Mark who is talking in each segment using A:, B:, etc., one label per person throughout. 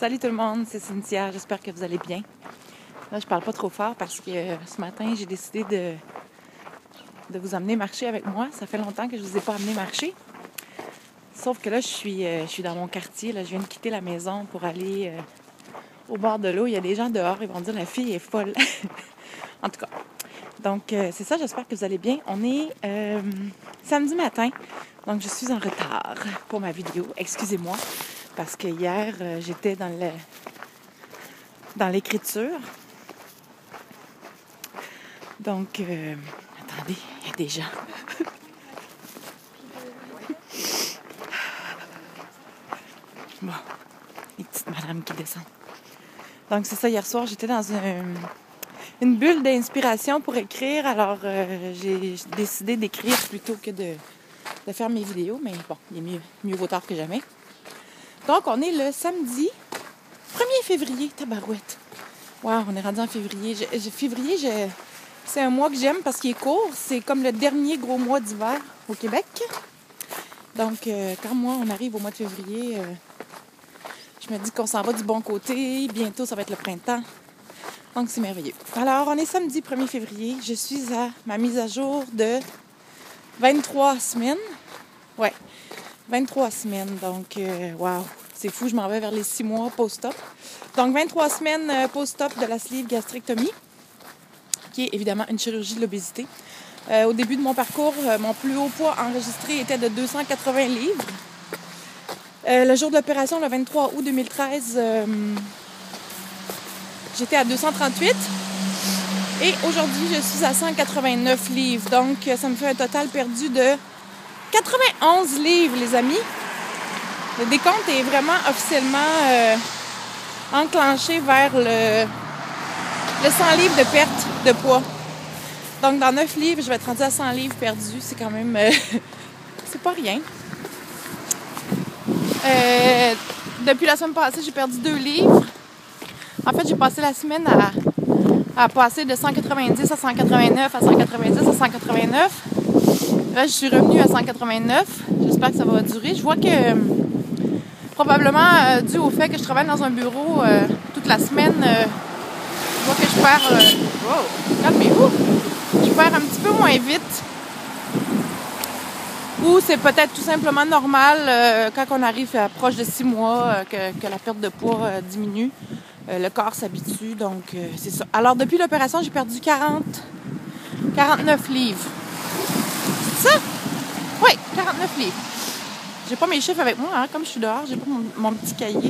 A: Salut tout le monde, c'est Cynthia. J'espère que vous allez bien. Là, je parle pas trop fort parce que euh, ce matin, j'ai décidé de, de vous amener marcher avec moi. Ça fait longtemps que je vous ai pas amené marcher. Sauf que là, je suis, euh, je suis dans mon quartier. Là, je viens de quitter la maison pour aller euh, au bord de l'eau. Il y a des gens dehors, ils vont dire la fille est folle. en tout cas. Donc, c'est ça, j'espère que vous allez bien. On est samedi matin, donc je suis en retard pour ma vidéo. Excusez-moi, parce que hier, euh, j'étais dans le dans l'écriture. Donc, euh, attendez, il y a des gens. bon, les petites madames qui descendent. Donc, c'est ça, hier soir, j'étais dans un, une bulle d'inspiration pour écrire. Alors, euh, j'ai décidé d'écrire plutôt que de, de, faire mes vidéos. Mais bon, il est mieux, mieux vaut tard que jamais. Donc, on est le samedi 1er février, tabarouette. Wow, on est rendu en février. Février, c'est un mois que j'aime parce qu'il est court. C'est comme le dernier gros mois d'hiver au Québec. Donc, euh, quand moi, on arrive au mois de février, euh, je me dis qu'on s'en va du bon côté. Bientôt, ça va être le printemps. Donc, c'est merveilleux. Alors, on est samedi 1er février. Je suis à ma mise à jour de 23 semaines. Ouais, 23 semaines. Donc, euh, wow, c'est fou. Je m'en vais vers les 6 mois post-op. Donc, 23 semaines euh, post-op de la sleeve gastrectomie, qui est évidemment une chirurgie de l'obésité. Euh, au début de mon parcours, euh, mon plus haut poids enregistré était de 280 livres. Le jour de l'opération, le 23 août 2013, euh, j'étais à 238. Et aujourd'hui, je suis à 189 livres. Donc, ça me fait un total perdu de 91 livres, les amis. Le décompte est vraiment officiellement euh, enclenché vers le, le 100 livres de perte de poids. Donc, dans 9 livres, je vais être rendue à 100 livres perdus. C'est quand même... Euh, c'est pas rien. Euh, depuis la semaine passée, j'ai perdu 2 livres. En fait, j'ai passé la semaine à passer de 190 à 189 à 190 à 189. Je suis revenue à 189. J'espère que ça va durer. Je vois que, euh, probablement euh, dû au fait que je travaille dans un bureau euh, toute la semaine, je vois que je perds... wow, calmez-vous! Je perds un petit peu moins vite. Ou c'est peut-être tout simplement normal quand on arrive à proche de six mois que, que, la perte de poids diminue. le corps s'habitue, donc c'est ça. Alors depuis l'opération, j'ai perdu 40, 49 livres. Ça? Oui, 49 livres. J'ai pas mes chiffres avec moi, hein, comme je suis dehors, j'ai pas mon, petit cahier.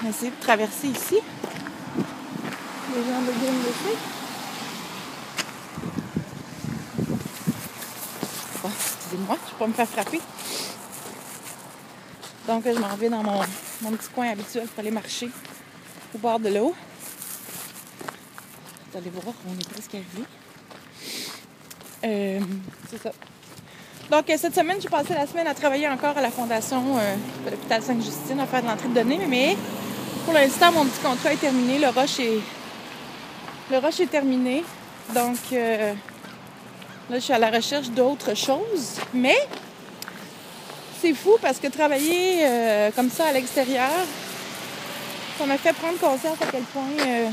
A: On va essayer de traverser ici. Les gens de de Bon, excusez-moi, je ne vais pas me faire frapper. Donc, je m'en vais dans mon, mon, petit coin habituel pour aller marcher au bord de l'eau. Vous allez voir, on est presque arrivé. Euh, c'est ça. Donc, cette semaine, j'ai passé la semaine à travailler encore à la fondation euh, de l'hôpital Sainte-Justine à faire de l'entrée de données. Mais pour l'instant, mon petit contrat est terminé. Le rush est, le rush est terminé. Donc, euh, Là, je suis à la recherche d'autres choses, mais c'est fou parce que travailler euh, comme ça à l'extérieur, ça m'a fait prendre conscience à quel point euh,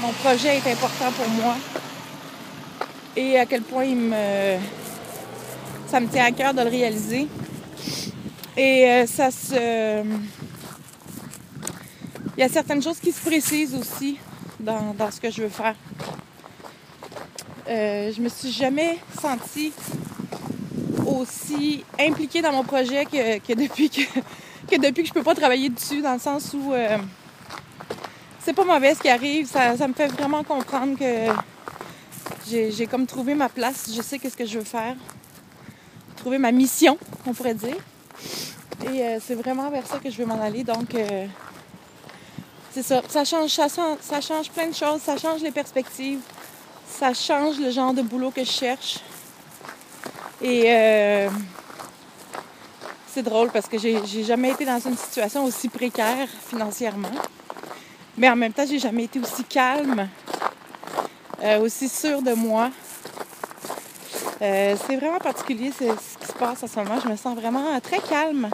A: mon projet est important pour moi et à quel point il me, ça me tient à cœur de le réaliser. Et euh, ça se... Il y a certaines choses qui se précisent aussi dans, ce que je veux faire. Euh, je me suis jamais sentie aussi impliquée dans mon projet que, depuis que, que depuis que je peux pas travailler dessus, dans le sens où euh, c'est pas mauvais ce qui arrive. Ça me fait vraiment comprendre que j'ai comme trouvé ma place. Je sais qu'est-ce que je veux faire. Trouver ma mission, on pourrait dire. Et euh, c'est vraiment vers ça que je veux m'en aller. Donc, euh, c'est ça. Ça change, ça change plein de choses. Ça change les perspectives ça change le genre de boulot que je cherche. Et euh, c'est drôle parce que j'ai jamais été dans une situation aussi précaire financièrement. Mais en même temps, j'ai jamais été aussi calme, euh, aussi sûre de moi. Euh, c'est vraiment particulier ce qui se passe en ce moment. Je me sens vraiment très calme.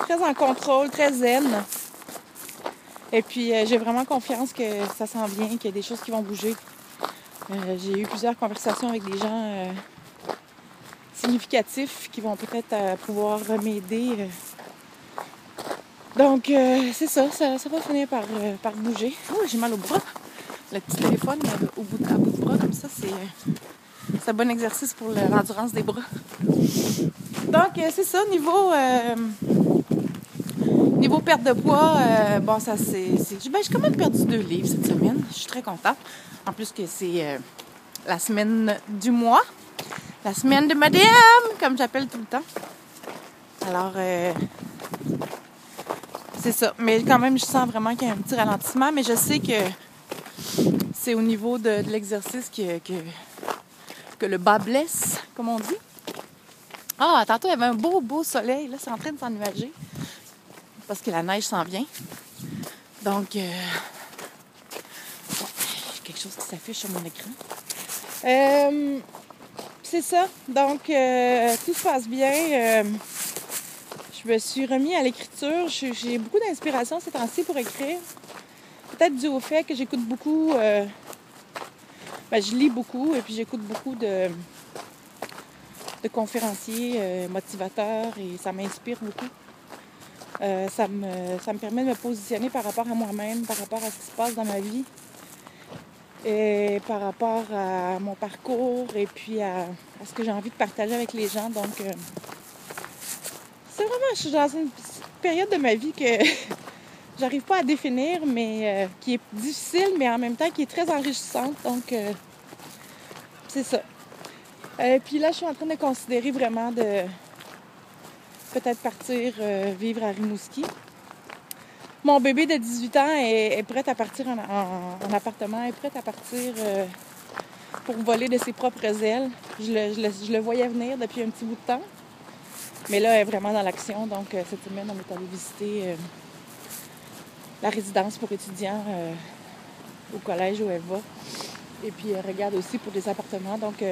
A: très en contrôle, très zen. Et puis, euh, j'ai vraiment confiance que ça s'en vient, qu'il y a des choses qui vont bouger. Euh, j'ai eu plusieurs conversations avec des gens euh, significatifs qui vont peut-être pouvoir m'aider. Donc, c'est ça, ça, va finir par, par bouger. Oh, j'ai mal au bras. Le petit téléphone au bout de, à bout de bras, comme ça, c'est un bon exercice pour l'endurance des bras. Donc, c'est ça, niveau Niveau perte de poids, euh, bon, ça c'est. Ben, j'ai quand même perdu deux livres cette semaine. Je suis très contente. En plus que c'est euh, la semaine du mois. La semaine de madame, comme j'appelle tout le temps. Alors, euh, c'est ça. Mais quand même, je sens vraiment qu'il y a un petit ralentissement. Mais je sais que c'est au niveau de, l'exercice que, que, le bas blesse, comme on dit. Ah, tantôt, il y avait un beau, beau soleil. Là, c'est en train de s'ennuager parce que la neige s'en vient. Donc, euh, quelque chose qui s'affiche sur mon écran. Euh, c'est ça. Donc, euh, tout se passe bien. je me suis remis à l'écriture. J'ai beaucoup d'inspiration ces temps-ci pour écrire. Peut-être dû au fait que j'écoute beaucoup. Ben, je lis beaucoup et puis j'écoute beaucoup de, de conférenciers motivateurs et ça m'inspire beaucoup. Euh, ça, me, ça me permet de me positionner par rapport à moi-même, par rapport à ce qui se passe dans ma vie, et par rapport à mon parcours et puis à, ce que j'ai envie de partager avec les gens. Donc, euh, c'est vraiment, je suis dans une période de ma vie que j'arrive pas à définir, mais euh, qui est difficile, mais en même temps qui est très enrichissante. Donc, c'est ça. Et puis là, je suis en train de considérer vraiment de peut-être partir euh, vivre à Rimouski. Mon bébé de 18 ans est, prêt à partir en, appartement, est prêt à partir euh, pour voler de ses propres ailes. Je le, voyais venir depuis un petit bout de temps. Mais là, elle est vraiment dans l'action. Donc, euh, cette semaine, on est allé visiter la résidence pour étudiants au collège où elle va. Et puis, elle regarde aussi pour des appartements. Donc,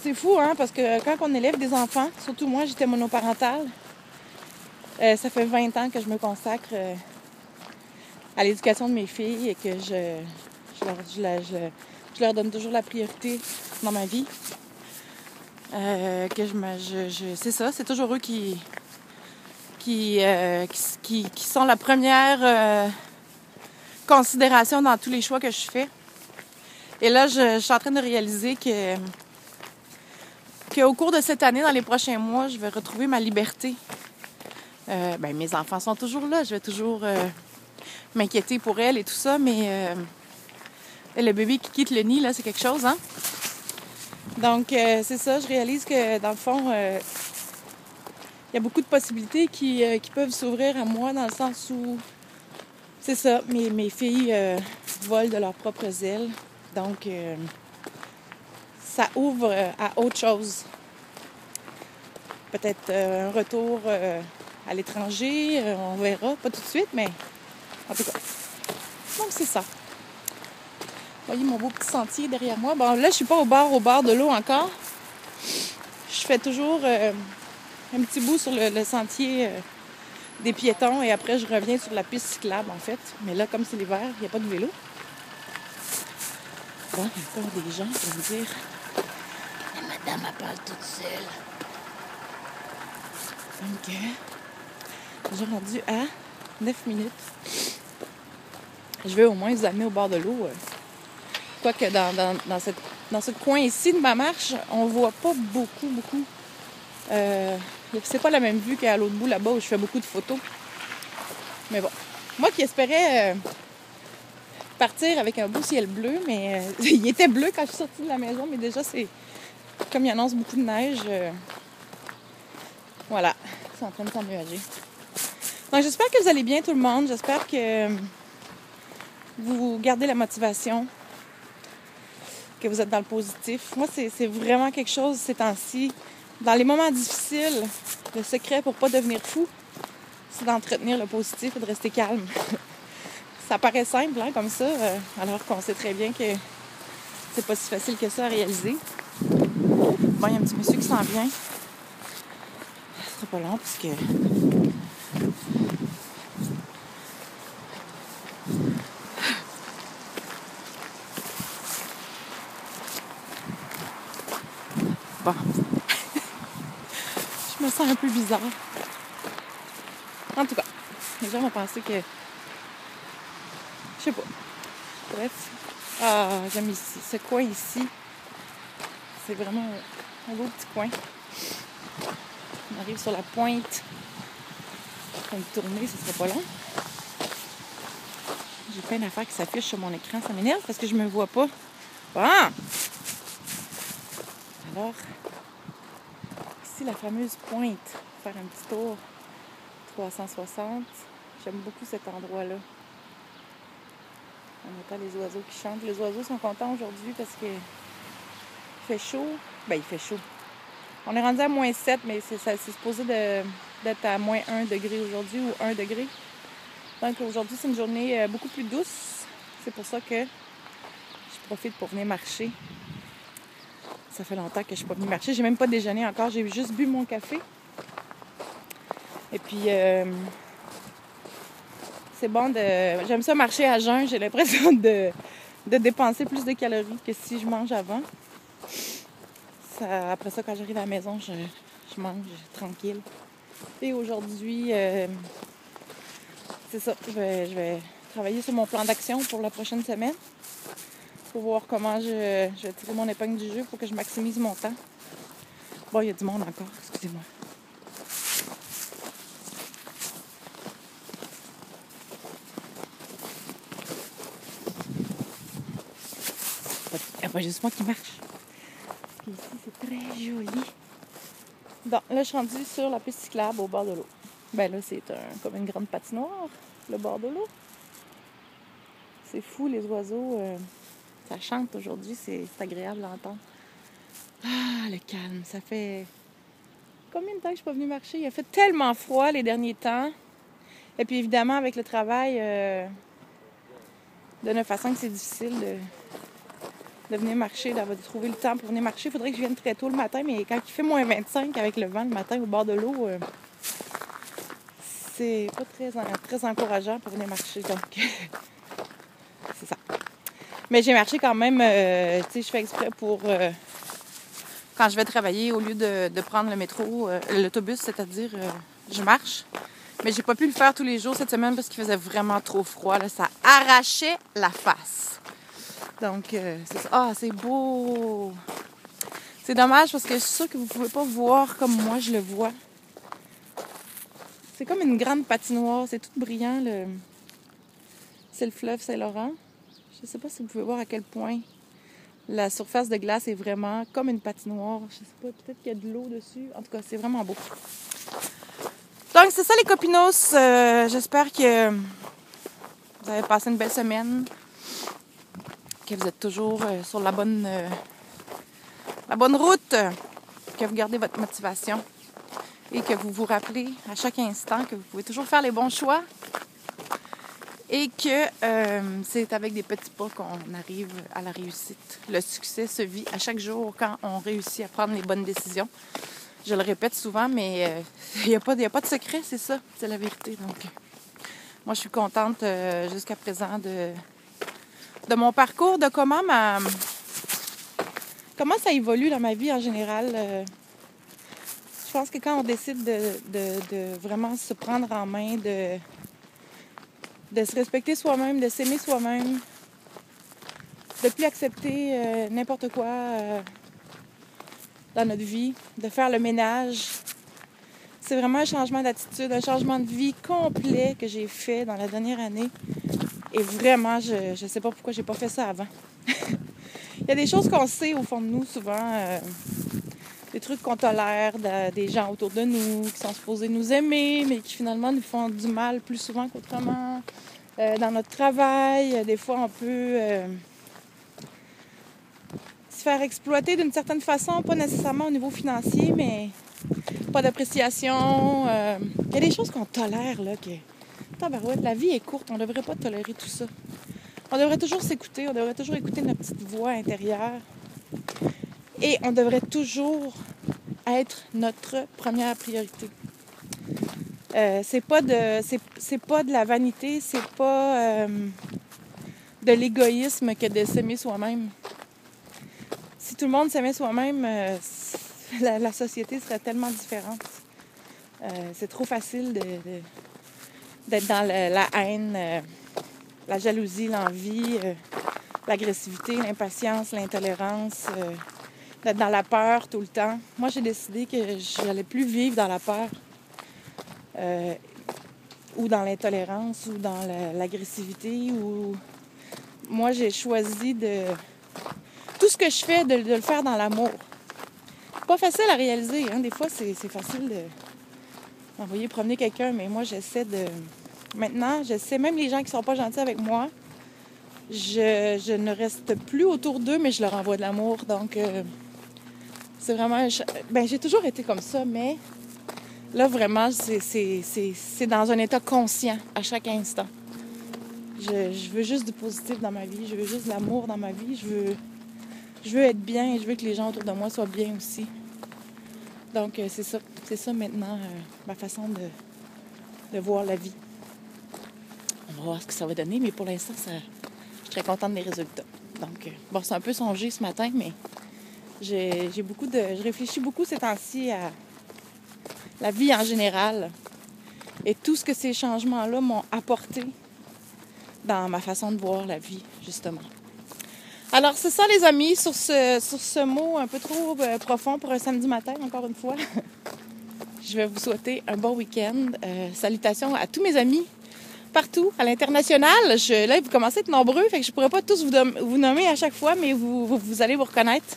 A: c'est fou, hein, parce que quand on élève des enfants, surtout moi, j'étais monoparentale. Euh, ça fait 20 ans que je me consacre euh, à l'éducation de mes filles et que je, je, leur, donne toujours la priorité dans ma vie. Euh, que je me, je, c'est ça, c'est toujours eux qui, qui, qui, qui, sont la première considération dans tous les choix que je fais. Et là, je suis en train de réaliser que qu'au cours de cette année, dans les prochains mois, je vais retrouver ma liberté. Euh, ben, mes enfants sont toujours là. Je vais toujours euh, m'inquiéter pour elles et tout ça, mais euh, le bébé qui quitte le nid, là, c'est quelque chose, hein? Donc, c'est ça. Je réalise que, dans le fond, il y a beaucoup de possibilités qui, peuvent s'ouvrir à moi dans le sens où, c'est ça, mes, mes filles volent de leurs propres ailes. Donc, ça ouvre euh, à autre chose. Peut-être euh, un retour euh, à l'étranger, on verra, pas tout de suite, mais en tout cas. Donc c'est ça. Voyez mon beau petit sentier derrière moi. Bon, là, je suis pas au bord, au bord de l'eau encore. Je fais toujours un petit bout sur le, sentier des piétons et après, je reviens sur la piste cyclable, en fait. Mais là, comme c'est l'hiver, il n'y a pas de vélo. Bon, il y a encore des gens qui vont me dire madame, elle parle toute seule. Ok. J'ai rendu à 9 minutes. Je vais au moins vous amener au bord de l'eau. Euh. Quoique dans, dans, dans, cette, dans ce coin ici de ma marche, on voit pas beaucoup, beaucoup. Euh, c'est pas la même vue qu'à l'autre bout là-bas où je fais beaucoup de photos. Mais bon. Moi qui espérais euh, partir avec un beau ciel bleu, mais euh, il était bleu quand je suis sortie de la maison, mais déjà c'est comme il annonce beaucoup de neige, voilà, c'est en train de s'ennuager. Donc j'espère que vous allez bien tout le monde. J'espère que vous gardez la motivation, que vous êtes dans le positif. Moi, c'est vraiment quelque chose ces temps-ci. Dans les moments difficiles, le secret pour pas devenir fou, c'est d'entretenir le positif et de rester calme. ça paraît simple, hein, comme ça, euh, alors qu'on sait très bien que c'est pas si facile que ça à réaliser. Bon, il y a un petit monsieur qui s'en vient. sera pas long parce que. Bon. Je un peu bizarre. En tout cas, les gens vont penser que. Je sais pas. Ah, j'aime ici. Ce coin ici. C'est vraiment un beau petit coin. On arrive sur la pointe. Me tourner, ce sera pas long. J'ai plein d'affaires qui s'affichent sur mon écran. Ça m'énerve parce que je me vois pas. Ah! Alors, la fameuse pointe. Faire un petit tour 360. J'aime beaucoup cet endroit-là. On entend les oiseaux qui chantent. Les oiseaux sont contents aujourd'hui parce que il fait chaud. Ben, il fait chaud. On est rendu à moins 7, mais c'est supposé d'être à moins 1 degré aujourd'hui ou 1 degré. Donc aujourd'hui, c'est une journée euh, beaucoup plus douce. C'est pour ça que je profite pour venir marcher. Ça fait longtemps que je ne suis pas venue marcher. J'ai même pas déjeuné encore. J'ai juste bu mon café. Et puis, euh, c'est bon de. J'aime ça marcher à jeun. J'ai l'impression de, dépenser plus de calories que si je mange avant. après ça, quand j'arrive à la maison, je, mange tranquille. Et aujourd'hui, euh, c'est ça. Je vais, travailler sur mon plan d'action pour la prochaine semaine. Pour voir comment je, vais tirer mon épingle du jeu pour que je maximise mon temps. Bon, il y a du monde encore, excusez-moi. pas juste moi qui marche. Qu'ici, c'est très joli. Bon, là, je suis rendue sur la piste cyclable au bord de l'eau. Ben là, c'est comme une grande patinoire, le bord de l'eau. C'est fou, les oiseaux. Euh, ça chante aujourd'hui, c'est agréable d'entendre. Ah, le calme. Ça fait combien de temps que je suis pas venue marcher? Il a fait tellement froid les derniers temps. Et puis évidemment, avec le travail euh, de 9 à 5, c'est difficile de, de venir marcher, de trouver le temps pour venir marcher. Il faudrait que je vienne très tôt le matin, mais quand il fait moins 25 avec le vent le matin au bord de l'eau, euh, c'est pas très, très encourageant pour venir marcher. Donc. Mais j'ai marché quand même, euh, tu sais, je fais exprès pour. Euh, quand je vais travailler, au lieu de, prendre le métro, l'autobus, c'est-à-dire, je marche. Mais j'ai pas pu le faire tous les jours cette semaine parce qu'il faisait vraiment trop froid. Là. Ça arrachait la face. Donc, euh, c'est ça. Ah, c'est beau! C'est dommage parce que je suis sûre que vous pouvez pas voir comme moi je le vois. C'est comme une grande patinoire. C'est tout brillant. Le... C'est le fleuve Saint-Laurent. Je ne sais pas si vous pouvez voir à quel point la surface de glace est vraiment comme une patinoire. Je sais pas, peut-être qu'il y a de l'eau dessus. En tout cas, c'est vraiment beau. Donc, c'est ça les copinos. Euh, j'espère que vous avez passé une belle semaine que vous êtes toujours euh, sur la bonne, euh, la bonne route, que vous gardez votre motivation et que vous vous rappelez à chaque instant que vous pouvez toujours faire les bons choix et que euh, c'est avec des petits pas qu'on arrive à la réussite. Le succès se vit à chaque jour quand on réussit à prendre les bonnes décisions. Je le répète souvent, mais il n'y a, pas, de secret, c'est ça, c'est la vérité. Donc, moi, je suis contente jusqu'à présent de, de mon parcours, de comment ma comment ça évolue dans ma vie en général. Euh, je pense que quand on décide de, vraiment se prendre en main, de, de se respecter soi-même, de s'aimer soi-même, de plus accepter euh, n'importe quoi euh, dans notre vie, de faire le ménage. C'est vraiment un changement d'attitude, un changement de vie complet que j'ai fait dans la dernière année. Et vraiment, je ne sais pas pourquoi j'ai pas fait ça avant. Il y a des choses qu'on sait au fond de nous souvent, euh, des trucs qu'on tolère, des gens autour de nous qui sont supposés nous aimer, mais qui finalement nous font du mal plus souvent qu'autrement. Euh, dans notre travail, des fois on peut euh, se faire exploiter d'une certaine façon, pas nécessairement au niveau financier, mais pas d'appréciation. Il y a des choses qu'on tolère là, que la vie est courte, on ne devrait pas tolérer tout ça. On devrait toujours s'écouter, on devrait toujours écouter notre petite voix intérieure. Et on devrait toujours être notre première priorité. Euh, c'est pas de c'est, pas de la vanité, c'est pas euh, de l'égoïsme que de s'aimer soi-même. Si tout le monde s'aimait soi-même, euh, la, société serait tellement différente. c'est trop facile d'être dans la haine, la jalousie, l'envie, l'agressivité, l'impatience, l'intolérance, d'être dans la peur tout le temps. Moi, j'ai décidé que j'allais plus vivre dans la peur. Euh, ou dans l'intolérance, ou dans l'agressivité, ou moi j'ai choisi de tout ce que je fais, de, le faire dans l'amour. Pas facile à réaliser, hein. des fois c'est facile d'envoyer promener quelqu'un, mais moi j'essaie de. Maintenant, je sais, même les gens qui sont pas gentils avec moi, je, ne reste plus autour d'eux, mais je leur envoie de l'amour. Donc, euh, c'est vraiment. Ben, j'ai toujours été comme ça, mais Là, vraiment, c'est dans un état conscient à chaque instant. Je, veux juste du positif dans ma vie, je veux juste de l'amour dans ma vie, je veux, je veux être bien et je veux que les gens autour de moi soient bien aussi. Donc, euh, c'est ça. C'est ça maintenant euh, ma façon de, voir la vie. On va voir ce que ça va donner, mais pour l'instant, je suis très contente des résultats. Donc, euh, bon, c'est un peu songé ce matin, mais j'ai beaucoup de. Je réfléchis beaucoup ces temps-ci à la vie en général et tout ce que ces changements-là m'ont apporté dans ma façon de voir la vie, justement. Alors, c'est ça, les amis, sur ce, mot un peu trop euh, profond pour un samedi matin, encore une fois. je vais vous souhaiter un bon week-end. Euh, salutations à tous mes amis partout, à l'international. Là, vous commencez à être nombreux, fait que je ne pourrais pas tous vous, nommer à chaque fois, mais vous, vous, allez vous reconnaître.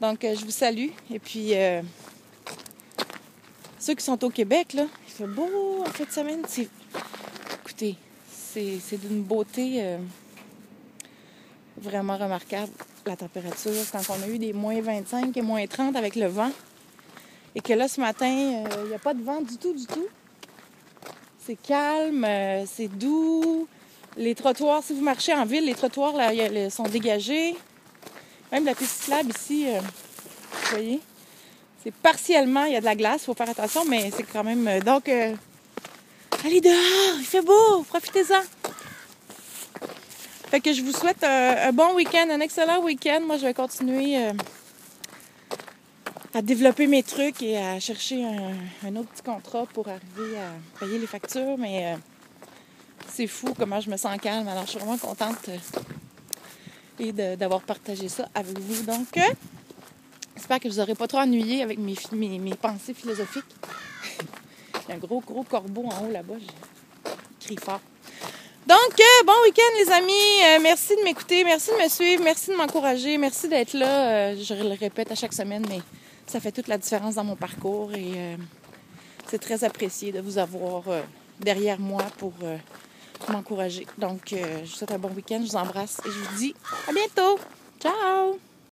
A: Donc, euh, je vous salue. Et puis, ceux qui sont au Québec, là, il fait beau en de semaine. C'est... Écoutez, c'est, d'une beauté euh, vraiment remarquable, la température. Quand on a eu des moins 25 et moins 30 avec le vent, et que là, ce matin, euh, il n'y a pas de vent du tout, du tout. C'est calme, euh, c'est doux. Les trottoirs, si vous marchez en ville, les trottoirs sont dégagés. Même la piste cyclable ici, vous voyez, c'est partiellement, il y a de la glace, faut faire attention, mais c'est quand même. Euh, donc, euh, allez dehors, il fait beau, profitez-en. Fait que je vous souhaite un, bon week-end, un excellent week-end. Moi, je vais continuer euh, à développer mes trucs et à chercher un, autre petit contrat pour arriver à payer les factures, mais c'est fou comment je me sens calme. Alors, je suis vraiment contente et d'avoir partagé ça avec vous. Donc, J'espère que vous aurez pas trop ennuyé avec mes, mes, pensées philosophiques. Il y a un gros, gros corbeau en haut là-bas. Je crie fort. Donc, euh, bon week-end, les amis. Euh, merci de m'écouter, merci de me suivre, merci de m'encourager, merci d'être là. Euh, je le répète à chaque semaine, mais ça fait toute la différence dans mon parcours et c'est très apprécié de vous avoir derrière moi pour m'encourager. Donc, je vous souhaite un bon week-end, je vous embrasse et je vous dis à bientôt. Ciao!